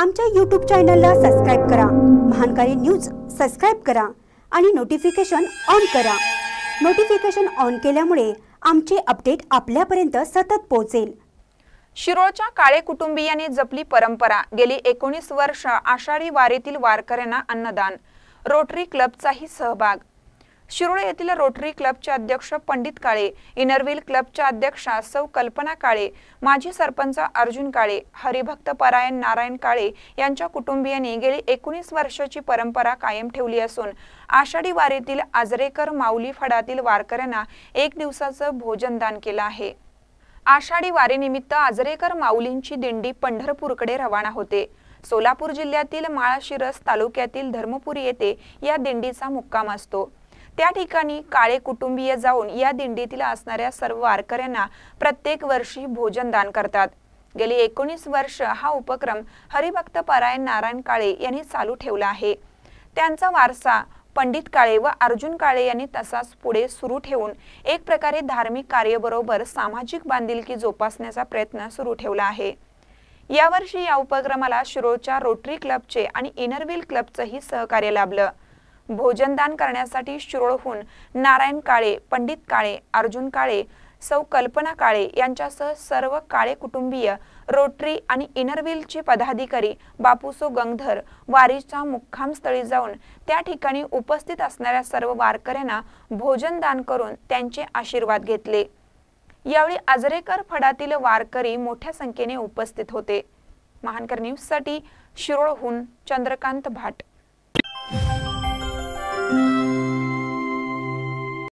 आमच्या यूट्यूब चॅनलला सबस्क्राईब करा. महानकारी न्यूज सबस्क्राईब करा आणि नोटिफिकेशन ऑन करा. नोटिफिकेशन ऑन केल्यामुळे आमचे अपडेट आपल्यापर्यंत सतत पोहोचेल. शिरोळच्या काळे कुटुंबियांनी जपली परंपरा. गेली एकोणीस वर्ष आषाढी वारीतील वारकऱ्यांना अन्नदान. रोटरी क्लबचाही सहभाग. शिरोळ येथील रोटरी क्लबचे अध्यक्ष पंडित काळे इनरव्हील क्लबच्या अध्यक्षा सौ कल्पना काळे माजी सरपंच अर्जुन काळे हरिभक्त परायण नारायण काळे यांच्या कुटुंबियांनी गेली एकोणीस वर्षाची परंपरा कायम ठेवली असून आषाढी वारीतील आजरेकर माऊली फडातील वारकऱ्यांना एक दिवसाचं भोजनदान केलं आहे. आषाढी वारीनिमित्त आजरेकर माऊलींची दिंडी पंढरपूरकडे रवाना होते. सोलापूर जिल्ह्यातील माळाशिरस तालुक्यातील धर्मपुरी येथे या दिंडीचा मुक्काम असतो. त्या ठिकाणी काळे कुटुंबीय जाऊन या दिंडीतील असणाऱ्या सर्व वारकऱ्यांना प्रत्येक वर्षी भोजन दान करतात. गेली एकोणीस वर्ष हा उपक्रम हरिभक्त परायण नारायण काळे यांनी चालू ठेवला आहे. त्यांचा वारसा पंडित काळे व अर्जुन काळे यांनी तसाच पुढे सुरू ठेवून एक प्रकारे धार्मिक कार्यबरोबर सामाजिक बांधिलकी जोपासण्याचा प्रयत्न सुरू ठेवला आहे. यावर्षी या उपक्रमाला शिरोळच्या रोटरी क्लबचे आणि इनरव्हील क्लबचंही सहकार्य लाभलं. भोजनदान करण्यासाठी शिरोळहून नारायण काळे पंडित काळे अर्जुन काळे सौ कल्पना काळे यांच्यासह सर्व काळे कुटुंबीय रोटरी आणि इनरव्हीलचे पदाधिकारी बापूसो गंगधर वारीच्या मुक्कामस्थळी जाऊन त्या ठिकाणी उपस्थित असणाऱ्या सर्व वारकऱ्यांना भोजनदान करून त्यांचे आशीर्वाद घेतले. यावेळी आजरेकर फडातील वारकरी मोठ्या संख्येने उपस्थित होते. महानकर न्यूजसाठी शिरोळहून चंद्रकांत भाट.